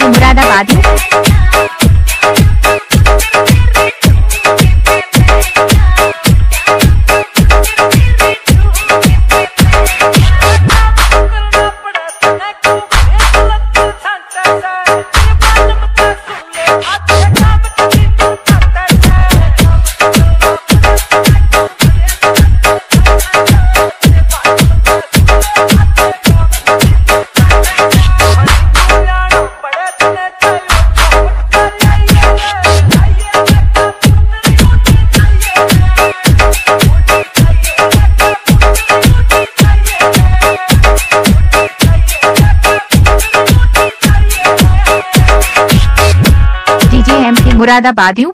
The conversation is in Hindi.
मुरादाबाद। मुरादाबादियों